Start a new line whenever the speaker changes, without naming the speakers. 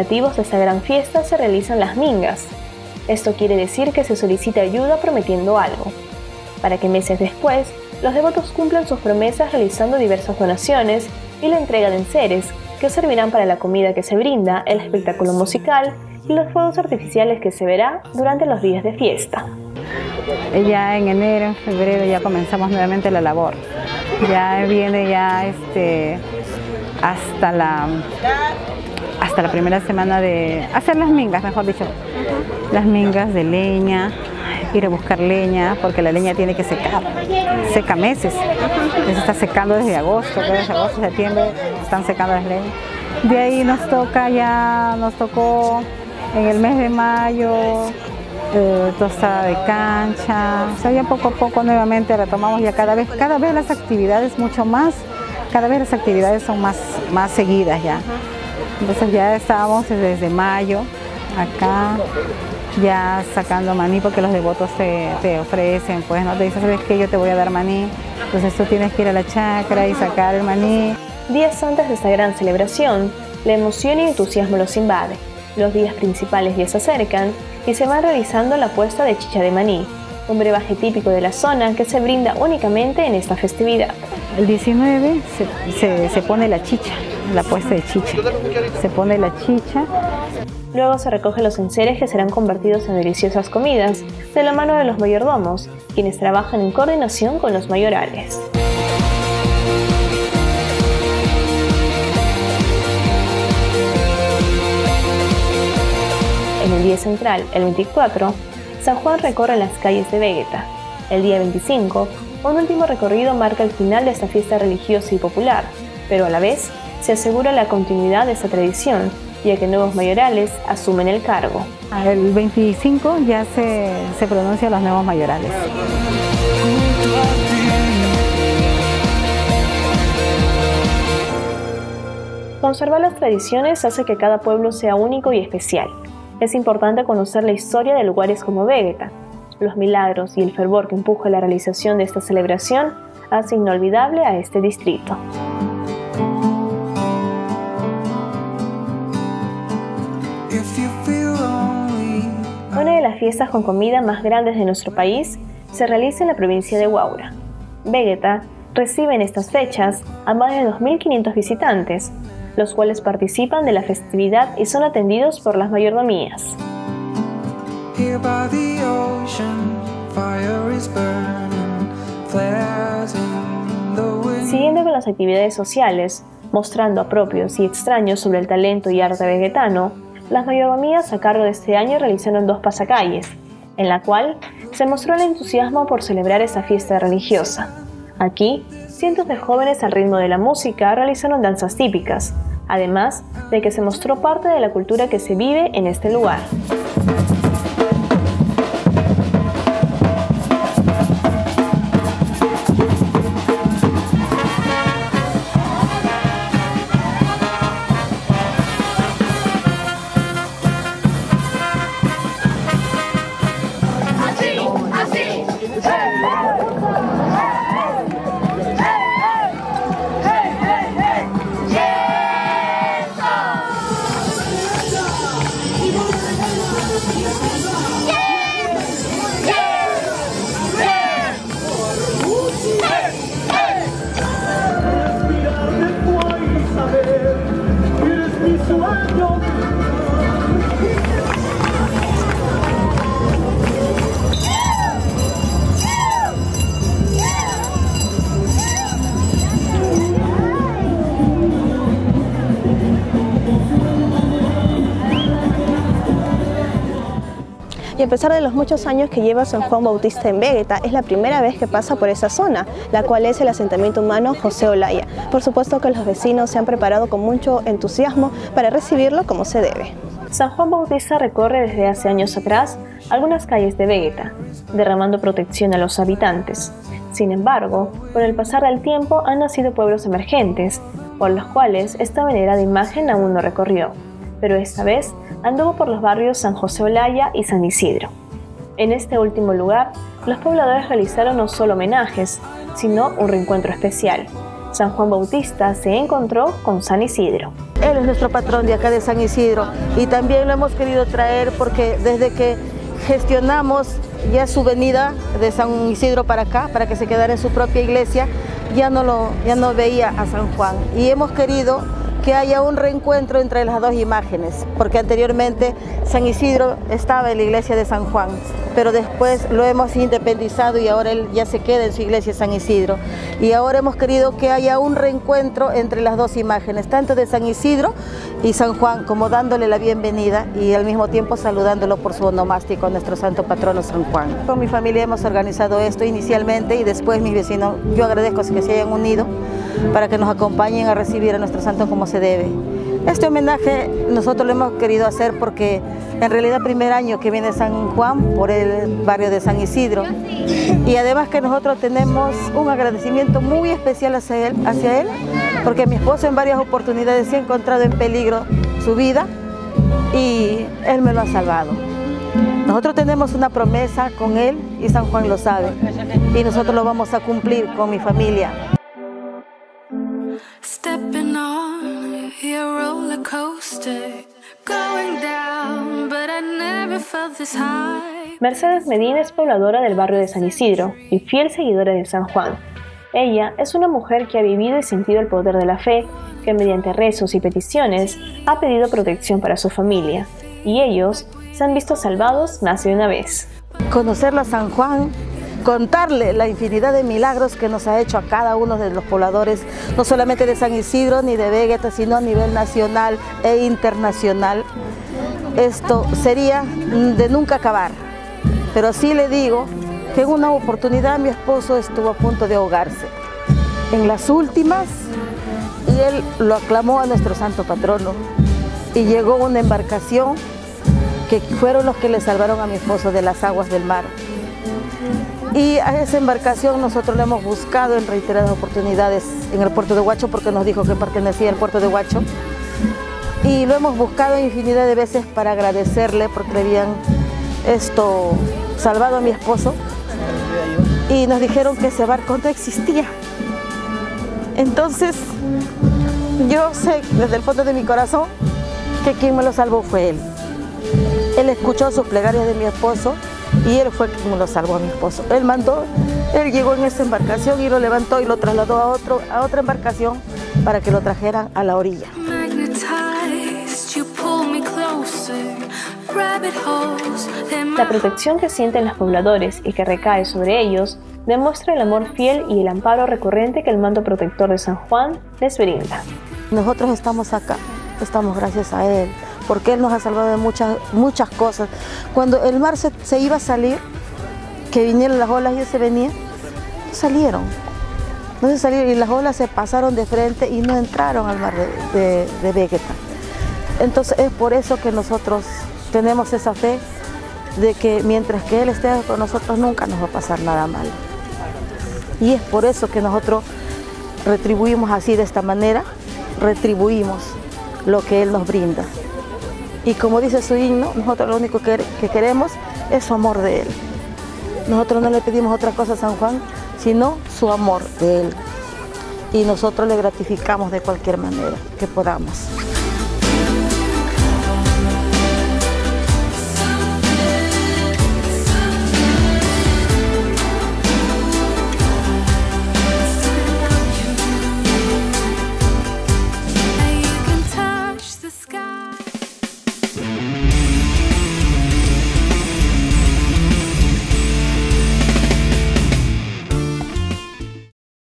preparativos de esta gran fiesta se realizan las mingas. Esto quiere decir que se solicita ayuda prometiendo algo, para que meses después los devotos cumplan sus promesas realizando diversas donaciones y la entrega de enseres, que servirán para la comida que se brinda, el espectáculo musical y los fuegos artificiales que se verá durante los días de fiesta.
Ya en enero, en febrero ya comenzamos nuevamente la labor. Ya viene ya este hasta la hasta la primera semana de hacer las mingas, mejor dicho. Las mingas de leña, ir a buscar leña, porque la leña tiene que secar, seca meses. Se está secando desde agosto, desde agosto, septiembre están secando las leñas. De ahí nos toca ya, nos tocó en el mes de mayo, eh, tostada de cancha, o sea, ya poco a poco nuevamente retomamos ya cada vez, cada vez las actividades mucho más, cada vez las actividades son más, más seguidas ya. Entonces ya estábamos desde mayo acá ya sacando maní porque los devotos te, ofrecen, pues no te dicen, sabes que yo te voy a dar maní, entonces tú tienes que ir a la chacra y sacar el maní.
Días antes de esta gran celebración, la emoción y entusiasmo los invade. Los días principales ya se acercan y se va realizando la puesta de chicha de maní, un brebaje típico de la zona que se brinda únicamente en esta festividad.
El 19 se, se pone la chicha, la puesta de chicha. Se pone la chicha.
Luego se recogen los enseres que serán convertidos en deliciosas comidas de la mano de los mayordomos, quienes trabajan en coordinación con los mayorales. En el día central, el 24, San Juan recorre las calles de Vegeta. El día 25, un último recorrido marca el final de esta fiesta religiosa y popular, pero a la vez se asegura la continuidad de esta tradición, ya que nuevos mayorales asumen el cargo.
El 25 ya se, se pronuncian los nuevos mayorales.
Conservar las tradiciones hace que cada pueblo sea único y especial. Es importante conocer la historia de lugares como Vegeta. Los milagros y el fervor que empuja la realización de esta celebración hace inolvidable a este distrito. Fiestas con comida más grandes de nuestro país se realiza en la provincia de Huaura. Vegeta recibe en estas fechas a más de 2.500 visitantes, los cuales participan de la festividad y son atendidos por las mayordomías. Siguiendo con las actividades sociales, mostrando a propios y extraños sobre el talento y arte vegetano, las mayordomías a cargo de este año realizaron dos pasacalles, en la cual se mostró el entusiasmo por celebrar esa fiesta religiosa. Aquí, cientos de jóvenes al ritmo de la música realizaron danzas típicas, además de que se mostró parte de la cultura que se vive en este lugar. 有 Y a pesar de los muchos años que lleva San Juan Bautista en Vegeta, es la primera vez que pasa por esa zona, la cual es el asentamiento humano José Olaya. Por supuesto que los vecinos se han preparado con mucho entusiasmo para recibirlo como se debe. San Juan Bautista recorre desde hace años atrás algunas calles de Vegeta, derramando protección a los habitantes. Sin embargo, con el pasar del tiempo han nacido pueblos emergentes, por los cuales esta venerada imagen aún no recorrió, pero esta vez anduvo por los barrios San José Olaya y San Isidro. En este último lugar, los pobladores realizaron no solo homenajes, sino un reencuentro especial. San Juan Bautista se encontró con San Isidro.
Él es nuestro patrón de acá de San Isidro y también lo hemos querido traer porque desde que gestionamos ya su venida de San Isidro para acá, para que se quedara en su propia iglesia, ya no, lo, ya no veía a San Juan. Y hemos querido que haya un reencuentro entre las dos imágenes, porque anteriormente San Isidro estaba en la iglesia de San Juan, pero después lo hemos independizado y ahora él ya se queda en su iglesia San Isidro. Y ahora hemos querido que haya un reencuentro entre las dos imágenes, tanto de San Isidro y San Juan, como dándole la bienvenida y al mismo tiempo saludándolo por su onomástico, nuestro santo patrono San Juan. Con mi familia hemos organizado esto inicialmente y después mis vecinos, yo agradezco que se hayan unido para que nos acompañen a recibir a nuestro santo como se debe. Este homenaje nosotros lo hemos querido hacer porque en realidad primer año que viene San Juan por el barrio de San Isidro y además que nosotros tenemos un agradecimiento muy especial hacia él, hacia él porque mi esposo en varias oportunidades se ha encontrado en peligro su vida y él me lo ha salvado. Nosotros tenemos una promesa con él y San Juan lo sabe y nosotros lo vamos a cumplir con mi familia.
Mercedes Medina es pobladora del barrio de San Isidro y fiel seguidora de San Juan. Ella es una mujer que ha vivido y sentido el poder de la fe, que mediante rezos y peticiones ha pedido protección para su familia, y ellos se han visto salvados más de una vez.
Conocerlo a San Juan contarle la infinidad de milagros que nos ha hecho a cada uno de los pobladores, no solamente de San Isidro ni de Vegeta, sino a nivel nacional e internacional. Esto sería de nunca acabar, pero sí le digo que en una oportunidad mi esposo estuvo a punto de ahogarse. En las últimas, y él lo aclamó a nuestro santo patrono, y llegó una embarcación que fueron los que le salvaron a mi esposo de las aguas del mar. Y a esa embarcación nosotros la hemos buscado en reiteradas oportunidades en el puerto de Huacho porque nos dijo que pertenecía al puerto de Huacho. Y lo hemos buscado infinidad de veces para agradecerle porque le habían esto salvado a mi esposo. Y nos dijeron que ese barco no existía. Entonces, yo sé desde el fondo de mi corazón que quien me lo salvó fue él. Él escuchó sus plegarias de mi esposo y él fue quien lo salvó a mi esposo. Él mandó, él llegó en esa embarcación y lo levantó y lo trasladó a, otro, a otra embarcación para que lo trajeran a la orilla.
La protección que sienten los pobladores y que recae sobre ellos demuestra el amor fiel y el amparo recurrente que el mando protector de San Juan les brinda.
Nosotros estamos acá, estamos gracias a él, porque Él nos ha salvado de muchas, muchas cosas. Cuando el mar se, iba a salir, que vinieron las olas y se venía, salieron. No se salieron y las olas se pasaron de frente y no entraron al mar de, de, Vegeta. Entonces es por eso que nosotros tenemos esa fe de que mientras que Él esté con nosotros nunca nos va a pasar nada malo. Y es por eso que nosotros retribuimos así de esta manera, retribuimos lo que Él nos brinda. Y como dice su himno, nosotros lo único que, queremos es su amor de Él. Nosotros no le pedimos otra cosa a San Juan, sino su amor de Él. Y nosotros le gratificamos de cualquier manera que podamos.